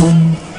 boom.